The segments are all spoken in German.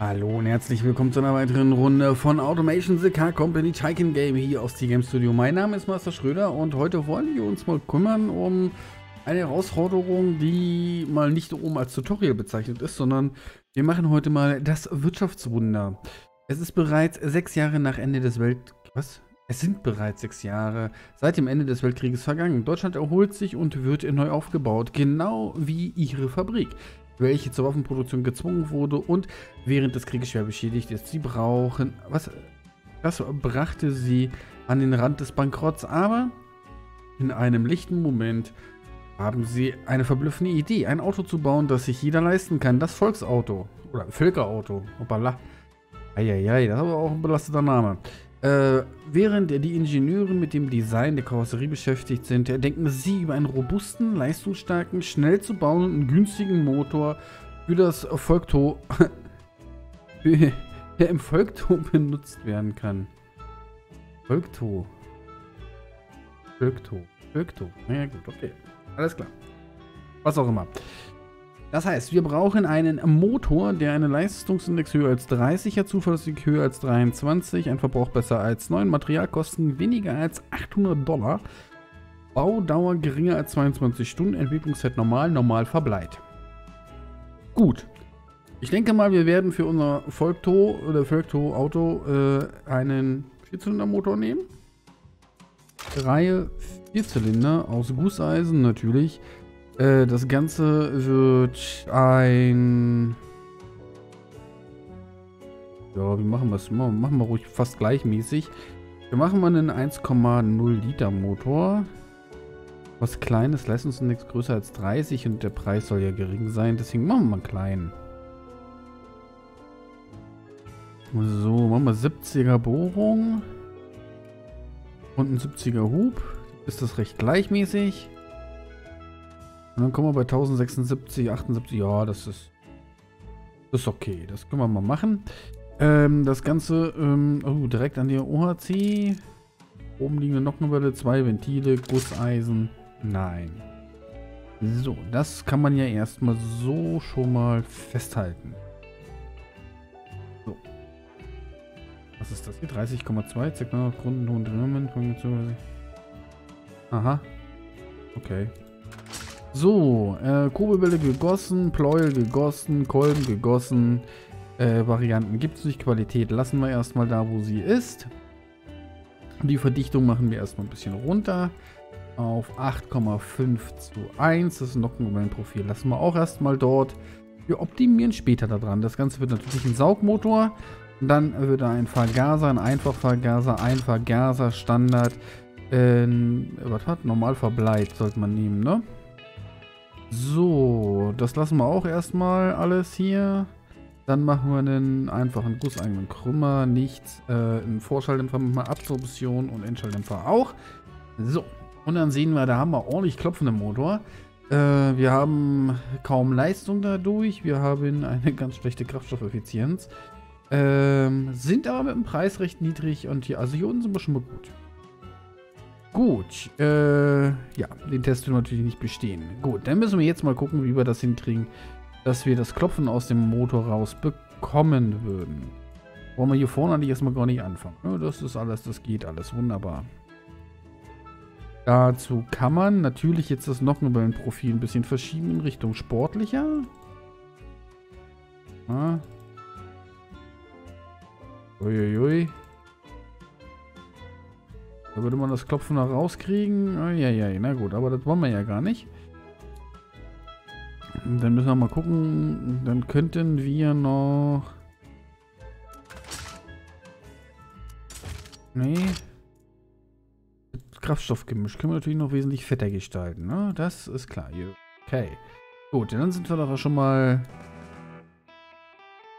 Hallo und herzlich willkommen zu einer weiteren Runde von Automation The Car Company Tycoon Game hier aus T-Game Studio. Mein Name ist Master Schröder und heute wollen wir uns mal kümmern um eine Herausforderung, die mal nicht oben als Tutorial bezeichnet ist, sondern wir machen heute mal das Wirtschaftswunder. Es ist bereits sechs Jahre nach Ende des Welt... Was? Es sind bereits sechs Jahre seit dem Ende des Weltkrieges vergangen. Deutschland erholt sich und wird neu aufgebaut, genau wie ihre Fabrik welche zur Waffenproduktion gezwungen wurde und während des Krieges schwer beschädigt ist. Sie brauchen, was, das brachte sie an den Rand des Bankrotts, aber in einem lichten Moment haben sie eine verblüffende Idee, ein Auto zu bauen, das sich jeder leisten kann, das Volksauto oder Völkerauto. Hoppala. Eieiei, das ist aber auch ein belasteter Name. Äh, während die Ingenieure mit dem Design der Karosserie beschäftigt sind, denken sie über einen robusten, leistungsstarken, schnell zu bauenden günstigen Motor für das Volkto, der im Volkto benutzt werden kann. Volkto. Volkto. Volkto. Na ja, gut, okay. Alles klar. Was auch immer. Das heißt, wir brauchen einen Motor, der einen Leistungsindex höher als 30 hat, zuverlässig höher als 23, ein Verbrauch besser als 9, Materialkosten weniger als 800 Dollar, Baudauer geringer als 22 Stunden, Entwicklungszeit normal, normal verbleibt. Gut. Ich denke mal, wir werden für unser Volkto oder Volkto Auto äh, einen Vierzylindermotor nehmen. Reihe Vierzylinder aus Gusseisen natürlich. Äh, das Ganze wird ein... Ja, wie machen wir es? Machen wir ruhig fast gleichmäßig. Wir machen mal einen 1,0 Liter Motor. Was kleines, Leistungsindex größer als 30 und der Preis soll ja gering sein. Deswegen machen wir mal kleinen. So, machen wir 70er Bohrung. Und ein 70er Hub. Ist das recht gleichmäßig. Und dann kommen wir bei 1076, 78. Ja, das ist, das ist okay. Das können wir mal machen. Ähm, das Ganze ähm, oh, direkt an die OHC. Oben liegen Nockenwelle, zwei Ventile, Gusseisen. Nein. So, das kann man ja erstmal so schon mal festhalten. So. Was ist das hier? 30,2. Zeigt mal Grund und Rahmen. Aha. Okay. So, äh, Kurbelbälle gegossen, Pleuel gegossen, Kolben gegossen. Äh, Varianten gibt es nicht. Qualität lassen wir erstmal da, wo sie ist. Die Verdichtung machen wir erstmal ein bisschen runter. Auf 8,5 zu 1. Das Nockenwellenprofil lassen wir auch erstmal dort. Wir optimieren später daran. Das Ganze wird natürlich ein Saugmotor. Dann wird ein Vergaser, ein Einfachvergaser, ein Vergaser, Standard. Äh, was hat? Normal verbleibt sollte man nehmen, ne? So, das lassen wir auch erstmal alles hier. Dann machen wir einen einfachen gusseigenen Krümmer, nichts. Äh, einen Vorschalldämpfer machen wir Absorption und Endschalldämpfer auch. So, und dann sehen wir, da haben wir ordentlich klopfenden Motor. Äh, wir haben kaum Leistung dadurch. Wir haben eine ganz schlechte Kraftstoffeffizienz. Ähm, sind aber mit dem Preis recht niedrig und hier, also hier unten sind wir schon mal gut. Gut, äh, ja, den Test will natürlich nicht bestehen. Gut, dann müssen wir jetzt mal gucken, wie wir das hinkriegen, dass wir das Klopfen aus dem Motor raus bekommen würden. Wollen wir hier vorne eigentlich erstmal gar nicht anfangen. Ja, das ist alles, das geht alles, wunderbar. Dazu kann man natürlich jetzt das Nockenwellenprofil ein bisschen verschieben in Richtung sportlicher. Ah. Uiuiui. Ui, ui. Da würde man das Klopfen noch rauskriegen. Ja, ja, na gut, aber das wollen wir ja gar nicht. Dann müssen wir mal gucken. Dann könnten wir noch... Nee. Kraftstoffgemisch können wir natürlich noch wesentlich fetter gestalten. Ne? Das ist klar. Okay. Gut, dann sind wir doch schon mal...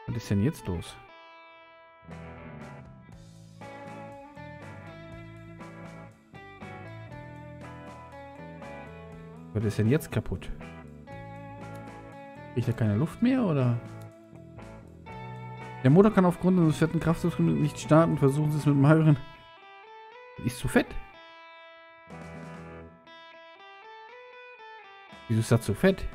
Was ist denn jetzt los? Was ist denn jetzt kaputt? Kriegt er keine Luft mehr, oder? Der Motor kann aufgrund des fetten Kraftstoffs nicht starten. Versuchen Sie es mit dem höheren... Ist zu fett. Wieso ist das zu fett?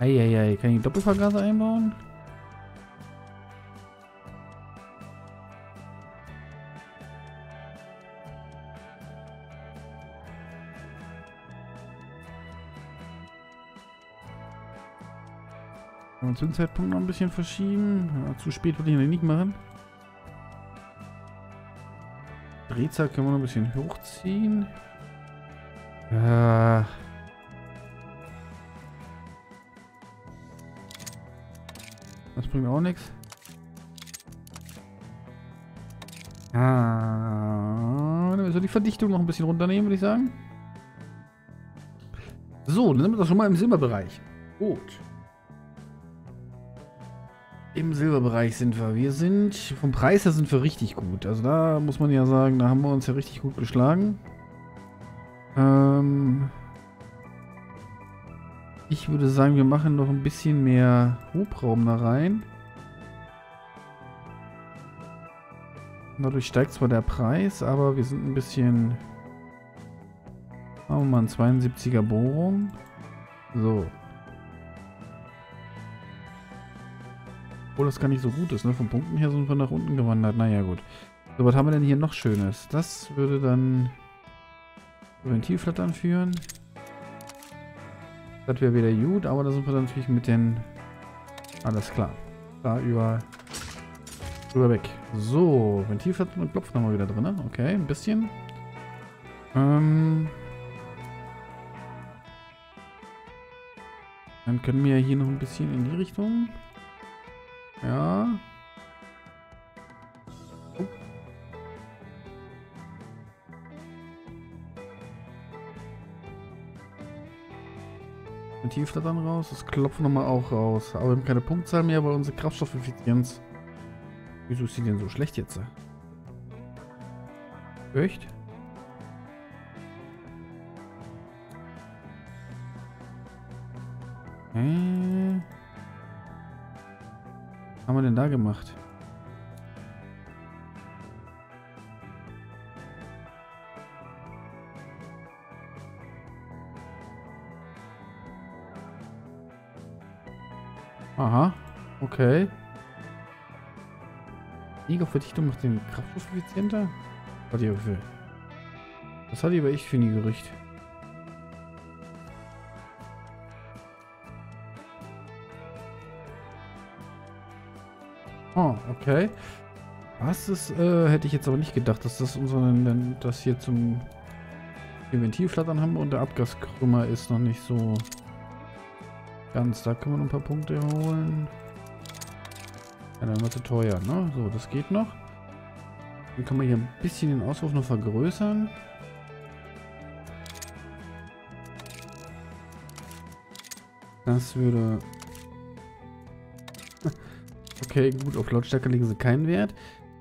Eieiei, kann ich Doppelvergaser einbauen? Und zum Zeitpunkt noch ein bisschen verschieben. Ja, zu spät würde ich ihn nicht machen. Drehzahl können wir noch ein bisschen hochziehen. Ja. Das bringt auch nichts. Ah, dann müssen wir die Verdichtung noch ein bisschen runternehmen, würde ich sagen. So, dann sind wir doch schon mal im Silberbereich. Gut. Im Silberbereich sind wir. Wir sind, vom Preis her sind wir richtig gut. Also da muss man ja sagen, da haben wir uns ja richtig gut geschlagen. Ähm ich würde sagen, wir machen noch ein bisschen mehr Hubraum da rein. Dadurch steigt zwar der Preis, aber wir sind ein bisschen... Machen wir mal ein 72er Bohrung. So. Obwohl das gar nicht so gut ist, ne? Von Punkten her sind wir nach unten gewandert. Naja, gut. So, was haben wir denn hier noch Schönes? Das würde dann Ventilflattern führen. Das wäre wieder gut, aber da sind wir dann natürlich mit den... Alles klar. Da überall drüber weg. So, Ventilflattern und Klopfen haben wir wieder drin. Okay, ein bisschen. Ähm... Dann können wir hier noch ein bisschen in die Richtung. Ja. Oh. Tieflattern raus, das Klopfen nochmal auch raus. Aber wir haben keine Punktzahl mehr, weil unsere Kraftstoffeffizienz... Wieso ist die denn so schlecht jetzt? Echt? Äh haben wir denn da gemacht? Aha, okay. Liga-Verdichtung macht den Kraftstoff effizienter? Was hat die für... Was hat die aber echt für ein Gerücht? Oh, okay. Was ist, äh, hätte ich jetzt aber nicht gedacht, dass das unser, das hier zum Ventilflattern haben und der Abgaskrümmer ist noch nicht so ganz. Da können wir noch ein paar Punkte holen. Ja, dann war zu teuer, ne? So, das geht noch. Dann kann man hier ein bisschen den Auswurf noch vergrößern. Das würde Okay, gut, auf Lautstärke legen sie keinen Wert.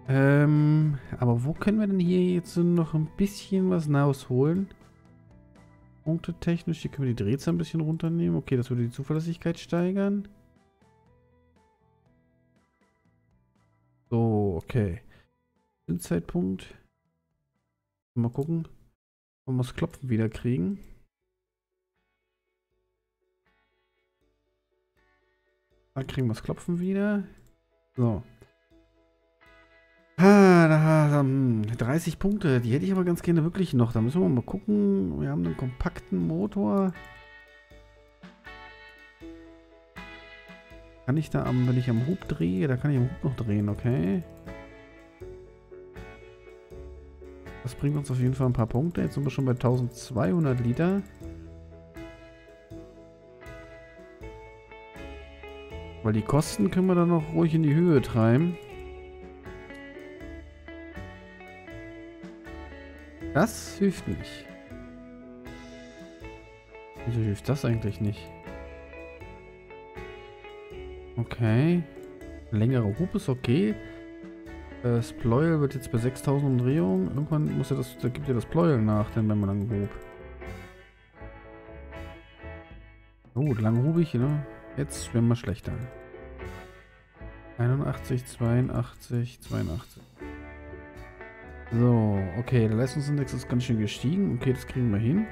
Ähm, aber wo können wir denn hier jetzt noch ein bisschen was rausholen? Punkte technisch, hier können wir die Drehzahl ein bisschen runternehmen. Okay, das würde die Zuverlässigkeit steigern. So, okay. Zeitpunkt. Mal gucken, ob wir das Klopfen wieder kriegen. Dann kriegen wir das Klopfen wieder. So. Ah, da, um, 30 Punkte. Die hätte ich aber ganz gerne wirklich noch. Da müssen wir mal gucken. Wir haben einen kompakten Motor. Kann ich da, am, wenn ich am Hub drehe, da kann ich am Hub noch drehen, okay. Das bringt uns auf jeden Fall ein paar Punkte. Jetzt sind wir schon bei 1200 Liter. Weil die Kosten können wir dann noch ruhig in die Höhe treiben. Das hilft nicht. Wieso hilft das eigentlich nicht? Okay. Längere Hub ist okay. Das Pleuel wird jetzt bei 6000 Umdrehungen. Irgendwann muss er das, da gibt ja das Pleuel nach, denn wenn man lang Hub. Oh, langhubig, ne? Jetzt werden wir schlechter. 81, 82, 82. So, okay, der Leistungsindex ist ganz schön gestiegen. Okay, das kriegen wir hin.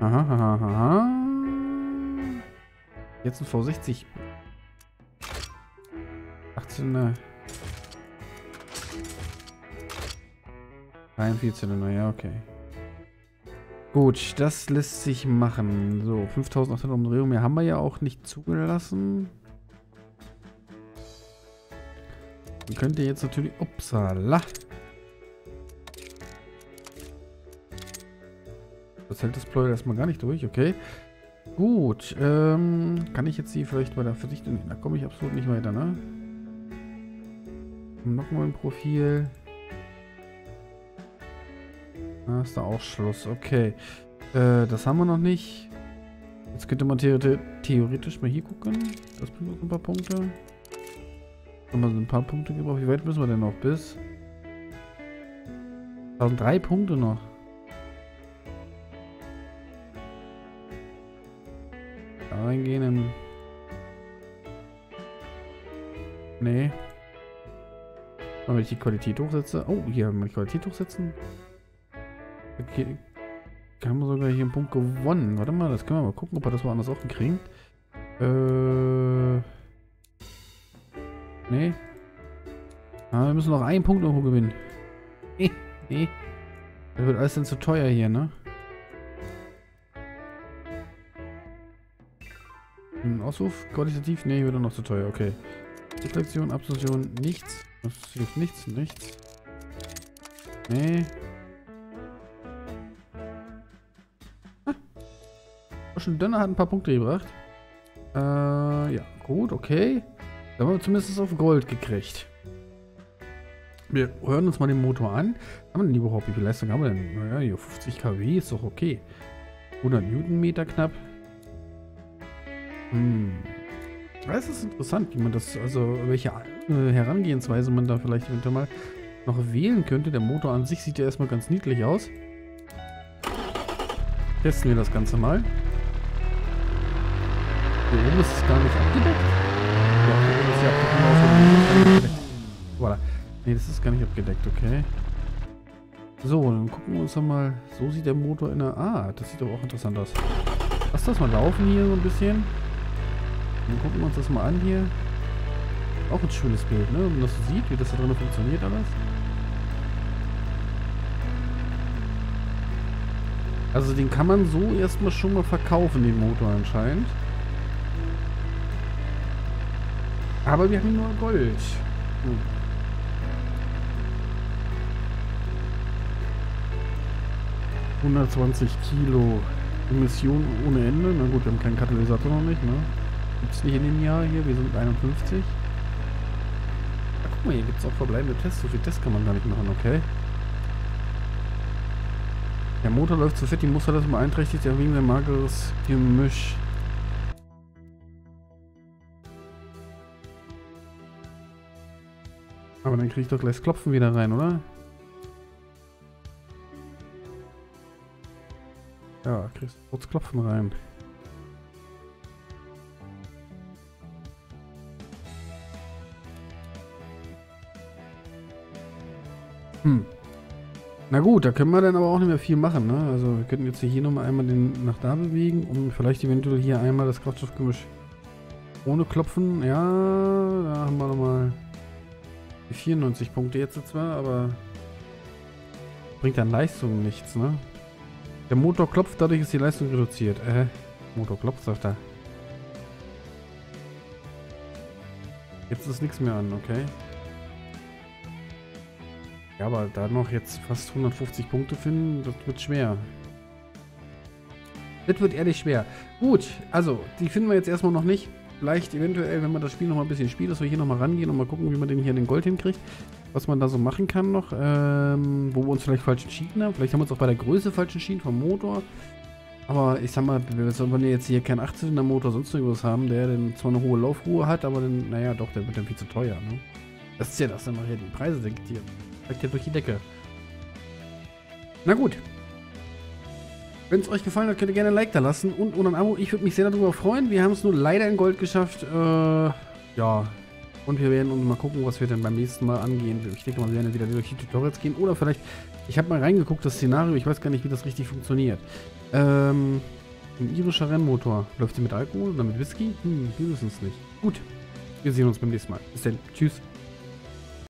Aha, aha, aha. Jetzt ein V60. 18er. 43er, ja, okay. Gut, das lässt sich machen. So, 5800 Umdrehungen mehr haben wir ja auch nicht zugelassen. Man könnte jetzt natürlich... Upsala. Das hält das Ploy erstmal gar nicht durch, okay. Gut, ähm, kann ich jetzt die vielleicht bei der Verdichtung... Da komme ich absolut nicht weiter, ne? Nochmal ein Profil. Da ist da auch Schluss, okay. Äh, das haben wir noch nicht. Jetzt könnte man theoretisch mal hier gucken. Das bringt uns ein paar Punkte. Haben wir ein paar Punkte gebraucht. Wie weit müssen wir denn noch? Bis? 1003 Punkte noch. Da reingehen in... Nee. Wenn ich die Qualität hochsetze. Oh, hier haben wir die Qualität hochsetzen. Okay. Haben wir sogar hier einen Punkt gewonnen. Warte mal, das können wir mal gucken, ob wir das woanders auch kriegen. Äh. Nee. Ah, wir müssen noch einen Punkt irgendwo gewinnen. Nee, nee. Das wird alles dann zu teuer hier, ne? Ein Ausruf, qualitativ? Nee, wird noch zu teuer, okay. Deflektion, Absorption, nichts. Das hilft nichts, nichts. Nee. Schon Dönner hat ein paar Punkte gebracht. Äh, ja, gut, okay. Da haben wir zumindest auf Gold gekriegt. Wir hören uns mal den Motor an. Haben wir denn überhaupt? Wie viel Leistung haben wir denn? Naja, hier 50 kW ist doch okay. 100 Newtonmeter knapp. Hm. Das ist interessant, wie man das, also welche äh, Herangehensweise man da vielleicht eventuell mal noch wählen könnte. Der Motor an sich sieht ja erstmal ganz niedlich aus. Testen wir das Ganze mal. Hier oben ist es gar nicht abgedeckt. Voilà. Ne, das ist gar nicht abgedeckt, okay. So, dann gucken wir uns doch mal. So sieht der Motor in der... Ah, das sieht doch auch interessant aus. Lass das mal laufen hier so ein bisschen. Dann gucken wir uns das mal an hier. Auch ein schönes Bild, ne? Wenn man das so sieht, wie das da drin funktioniert alles. Also den kann man so erstmal schon mal verkaufen, den Motor anscheinend. Aber wir haben nur Gold. Hm. ...120 Kilo Emissionen ohne Ende. Na gut, wir haben keinen Katalysator noch nicht, ne? Gibt's nicht in dem Jahr hier, wir sind 51. Ach, guck mal, hier gibt es auch verbleibende Tests. So viel Tests kann man gar nicht machen, okay. Der Motor läuft zu fett, die Muster das beeinträchtigt ja wegen der mageres Gemisch. Aber dann kriege ich doch gleich das Klopfen wieder rein, oder? Ja, kriegst du kurz Klopfen rein. Hm. Na gut, da können wir dann aber auch nicht mehr viel machen, ne? Also wir könnten jetzt hier nochmal einmal den nach da bewegen, um vielleicht eventuell hier einmal das Kraftstoffgemisch ohne Klopfen. Ja, da haben wir nochmal die 94 Punkte jetzt zwar, aber bringt dann Leistung nichts, ne? Der Motor klopft, dadurch ist die Leistung reduziert. Äh, Motor klopft, sagt er. Jetzt ist nichts mehr an, okay. Ja, aber da noch jetzt fast 150 Punkte finden, das wird schwer. Das wird ehrlich schwer. Gut, also, die finden wir jetzt erstmal noch nicht. Vielleicht eventuell, wenn man das Spiel noch mal ein bisschen spielt, dass wir hier noch mal rangehen und mal gucken, wie man den hier in den Gold hinkriegt. Was man da so machen kann noch. Ähm, wo wir uns vielleicht falsch entschieden haben. Vielleicht haben wir uns auch bei der Größe falsch entschieden vom Motor. Aber ich sag mal, wir sollen jetzt hier keinen 18er Motor sonst irgendwas haben, der dann zwar eine hohe Laufruhe hat, aber dann, naja, doch, der wird dann viel zu teuer, ne? Das ist ja das, dann nachher die Preise hier. Steigt ja durch die Decke. Na gut, wenn es euch gefallen hat, könnt ihr gerne ein Like da lassen und, und ein Abo. Ich würde mich sehr darüber freuen. Wir haben es nur leider in Gold geschafft. Äh, ja. Und wir werden uns mal gucken, was wir denn beim nächsten Mal angehen. Ich denke mal, wir werden wieder durch die Tutorials gehen. Oder vielleicht, ich habe mal reingeguckt, das Szenario. Ich weiß gar nicht, wie das richtig funktioniert. Ähm, Ein irischer Rennmotor. Läuft sie mit Alkohol oder mit Whisky? Hm, wir wissen es nicht. Gut. Wir sehen uns beim nächsten Mal. Bis dann. Tschüss.